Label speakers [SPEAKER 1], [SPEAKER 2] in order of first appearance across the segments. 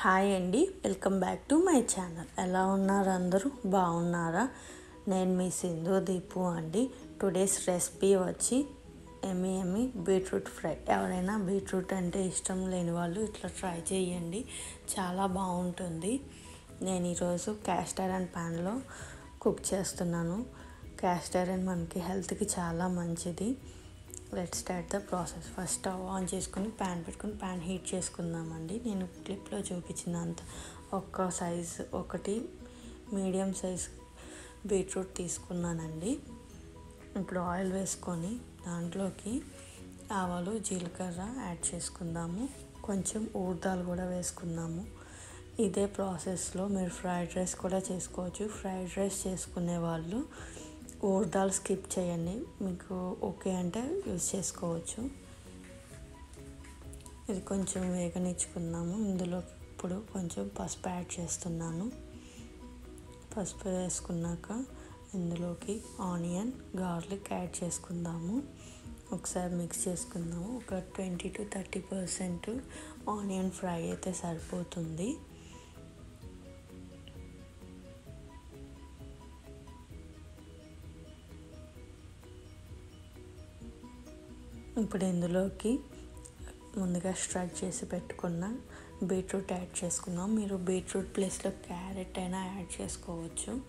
[SPEAKER 1] Hi అండి welcome back to my channel. ఎలా ఉన్నారు అందరూ? బాగున్నారా? నేను మీ సింధు దీపు అండి. టుడేస్ రెసిపీ వచ్చి ఎమ్మి ఎమ్మి బీట్రూట్ ఫ్రై. ఎవరైనా బీట్రూట్ అంటే ఇష్టం లేని వాళ్ళు ఇట్లా ట్రై చేయండి. చాలా బాగుంటుంది. నేను ఈరోజు క్యాస్టర్ అండ్ ప్యాన్లో కుక్ చేస్తున్నాను. క్యాస్టర్ అండ్ మనకి హెల్త్కి చాలా మంచిది. Let start the process first stove on చేసుకుని ప్యాన్ పెట్టుకుని ప్యాన్ హీట్ చేసుకుందామండి. నేను క్లిప్లో చూపించినంత ఒక్క సైజ్ ఒకటి మీడియం సైజ్ బీట్రూట్ తీసుకున్నానండి. ఇప్పుడు ఆయిల్ వేసుకొని దాంట్లోకి ఆవాలు జీలకర్ర యాడ్ చేసుకుందాము. కొంచెం ఊర్దాలు కూడా వేసుకుందాము. ఇదే ప్రాసెస్లో మీరు ఫ్రైడ్ రైస్ కూడా చేసుకోవచ్చు. ఫ్రైడ్ రైస్ చేసుకునే వాళ్ళు ఊర్దాలు స్కిప్ చేయండి. మీకు ఓకే అంటే యూజ్ చేసుకోవచ్చు. ఇది కొంచెం వేగనిచ్చుకుందాము. ఇందులో ఇప్పుడు కొంచెం పసుపు యాడ్ చేస్తున్నాను. పసుపు వేసుకున్నాక ఇందులోకి ఆనియన్ గార్లిక్ యాడ్ చేసుకుందాము. ఒకసారి మిక్స్ చేసుకుందాము. ఒక twenty to thirty percent onion fry అయితే సరిపోతుంది. ఇప్పుడు ఇందులోకి ముందుగా స్ట్రైక్ చేసి పెట్టుకున్న బీట్రూట్ యాడ్ చేసుకుందాం. మీరు బీట్రూట్ ప్లేస్లో క్యారెట్ అయినా యాడ్ చేసుకోవచ్చు.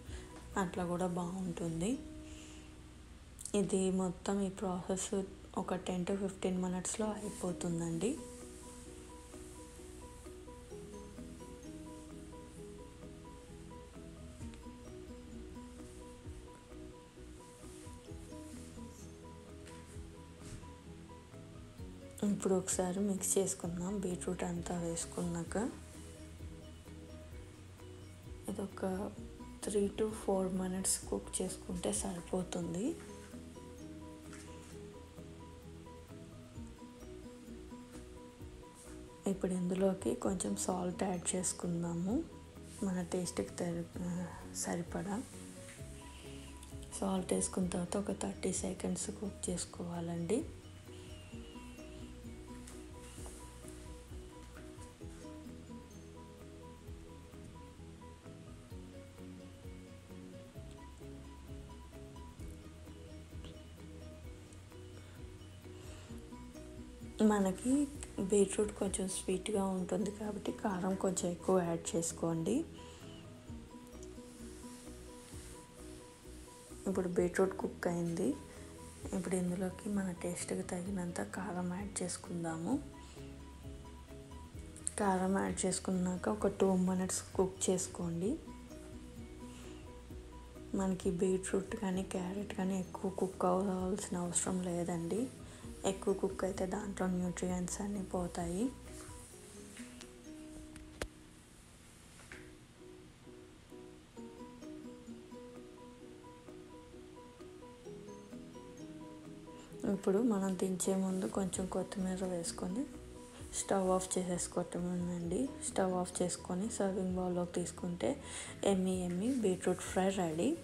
[SPEAKER 1] అట్లా కూడా బాగుంటుంది. ఇది మొత్తం ఈ ప్రాసెస్ ఒక టెన్ టు ఫిఫ్టీన్ మినిట్స్లో అయిపోతుందండి. ఇప్పుడు ఒకసారి మిక్స్ చేసుకుందాం. బీట్రూట్ అంతా వేసుకున్నాక ఇది ఒక three to four minutes cook చేసుకుంటే సరిపోతుంది. ఇప్పుడు ఇందులోకి కొంచెం సాల్ట్ యాడ్ చేసుకుందాము. మన టేస్ట్కి తరి సరిపడా. సాల్ట్ వేసుకున్న తర్వాత ఒక థర్టీ సెకండ్స్ కుక్ చేసుకోవాలండి. మనకి బీట్రూట్ కొంచెం స్వీట్గా ఉంటుంది కాబట్టి కారం కొంచెం ఎక్కువ యాడ్ చేసుకోండి. ఇప్పుడు బీట్రూట్ కుక్ అయింది. ఇప్పుడు ఇందులోకి మన టేస్ట్కి తగినంత కారం యాడ్ చేసుకుందాము. కారం యాడ్ చేసుకున్నాక ఒక టూ మినిట్స్ కుక్ చేసుకోండి. మనకి బీట్రూట్ కానీ క్యారెట్ కానీ ఎక్కువ కుక్ అవ్వాల్సిన అవసరం లేదండి. ఎక్కువ కుక్ అయితే దాంట్లో న్యూట్రియంట్స్ అన్నీ పోతాయి. ఇప్పుడు మనం దించే ముందు కొంచెం కొత్తిమీర వేసుకొని స్టవ్ ఆఫ్ చేసేసుకోవటమేనండి స్టవ్ ఆఫ్ చేసుకొని సర్వింగ్ బౌల్లోకి తీసుకుంటే yummy yummy beetroot fry ready.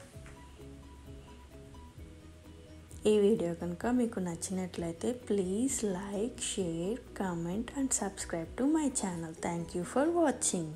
[SPEAKER 1] ఈ వీడియో కనుక మీకు నచ్చినట్లయితే please like share comment and subscribe to my channel thank you for watching